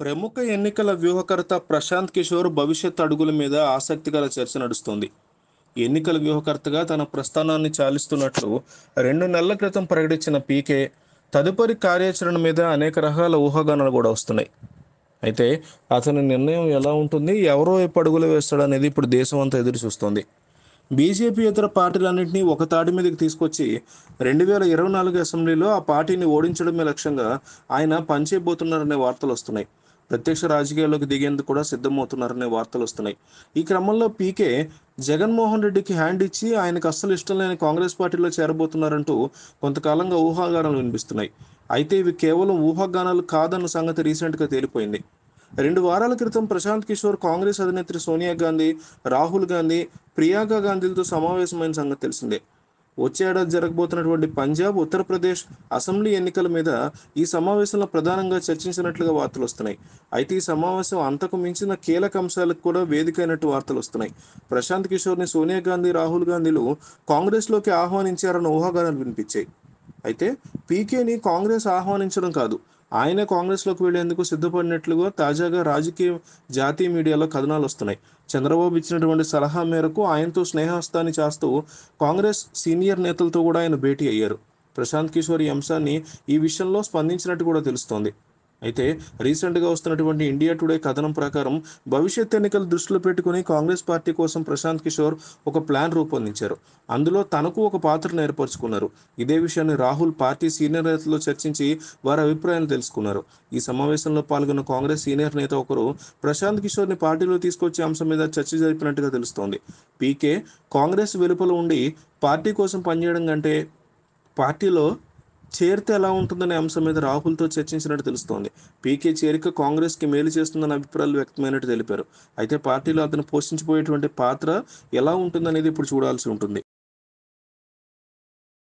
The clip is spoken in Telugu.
ప్రముఖ ఎన్నికల వ్యూహకర్త ప్రశాంత్ కిషోర్ భవిష్యత్ అడుగుల మీద ఆసక్తికర చర్చ నడుస్తోంది. ఎన్నికల వ్యూహకర్తగా తన ప్రస్థానాన్ని చాలిస్తున్నట్లు రెండు నెలల క్రితం ప్రకటించిన పీకే తదుపరి కార్యాచరణ మీద అనేక రకాల ఊహాగానాలు కూడా వస్తున్నాయి. అయితే అతని నిర్ణయం ఎలా ఉంటుంది? ఎవరో ఎప్పుడు అడుగులు వేస్తాడనేది ఇప్పుడు దేశం అంతా ఎదురు చూస్తోంది బీజేపీ ఇతర పార్టీలన్నింటినీ ఒక తాటి మీదకి తీసుకొచ్చి రెండు వేల ఇరవై నాలుగు అసెంబ్లీలో ఆ పార్టీని ఓడించడమే లక్ష్యంగా ఆయన పనిచేయబోతున్నారనే వార్తలు వస్తున్నాయి. ప్రత్యక్ష రాజకీయాల్లోకి దిగేందుకు కూడా సిద్ధమవుతున్నారనే వార్తలు వస్తున్నాయి. ఈ క్రమంలో పీకే జగన్మోహన్ రెడ్డికి హ్యాండ్ ఇచ్చి ఆయనకు అస్సలు ఇష్టం లేని కాంగ్రెస్ పార్టీలో చేరబోతున్నారంటూ కొంతకాలంగా ఊహాగానాలు వినిపిస్తున్నాయి. అయితే ఇవి కేవలం ఊహాగానాలు కాదన్న సంగతి రీసెంట్గా తేలిపోయింది. రెండు వారాల క్రితం ప్రశాంత్ కిషోర్ కాంగ్రెస్ అధినేత్రి సోనియా గాంధీ రాహుల్ గాంధీ ప్రియాంక గాంధీలతో సమావేశమైన సంగతి తెలిసిందే. వచ్చే ఏడాది జరగబోతున్నటువంటి పంజాబ్ ఉత్తరప్రదేశ్ అసెంబ్లీ ఎన్నికల మీద ఈ సమావేశంలో ప్రధానంగా చర్చించినట్లుగా వార్తలు వస్తున్నాయి. అయితే ఈ సమావేశం అంతకు మించిన కీలక అంశాలకు కూడా వేదిక అయినట్టు వార్తలు వస్తున్నాయి. ప్రశాంత్ కిషోర్ని సోనియా గాంధీ రాహుల్ గాంధీలు కాంగ్రెస్లోకి ఆహ్వానించారన్న ఊహాగానాలు వినిపించాయి. అయితే పీకేని కాంగ్రెస్ ఆహ్వానించడం కాదు. ఆయన కాంగ్రెస్లోకి వెళ్ళేందుకు సిద్ధపడినట్లుగా తాజాగా రాజకీయ జాతీయ మీడియాలో కథనాలు వస్తున్నాయి. చంద్రబాబు ఇచ్చినటువంటి సలహా మేరకు ఆయనతో స్నేహస్థాన్ని చేస్తూ కాంగ్రెస్ సీనియర్ నేతలతో కూడా ఆయన భేటీ అయ్యారు. ప్రశాంత్ కిషోర్ ఈ అంశాన్ని ఈ విషయంలో స్పందించినట్టు కూడా తెలుస్తోంది. అయితే రీసెంట్గా వస్తున్నటువంటి ఇండియా టుడే కథనం ప్రకారం భవిష్యత్ ఎన్నికలు దృష్టిలో పెట్టుకుని కాంగ్రెస్ పార్టీ కోసం ప్రశాంత్ కిషోర్ ఒక ప్లాన్ రూపొందించారు. అందులో తనకు ఒక పాత్రను ఏర్పరచుకున్నారు. ఇదే విషయాన్ని రాహుల్ పార్టీ సీనియర్ నేతలతో చర్చించి వారి అభిప్రాయాలు తెలుసుకున్నారు. ఈ సమావేశంలో పాల్గొన్న కాంగ్రెస్ సీనియర్ నేత ఒకరు ప్రశాంత్ కిషోర్ని పార్టీలో తీసుకొచ్చే అంశం మీద చర్చ జరిపినట్టుగా తెలుస్తోంది. పీకే కాంగ్రెస్ వెలుపల ఉండి పార్టీ కోసం పనిచేయడం కంటే పార్టీలో చేరితే ఎలా ఉంటుందనే అంశం మీద రాహుల్తో చర్చించినట్టు తెలుస్తోంది. పీకే చేరిక కాంగ్రెస్కి మేలు చేస్తుందన్న అభిప్రాయాలు వ్యక్తమైనట్టు తెలిపారు. అయితే పార్టీలో అతను పోషించబోయేటువంటి పాత్ర ఎలా ఉంటుందనేది ఇప్పుడు చూడాల్సి ఉంటుంది.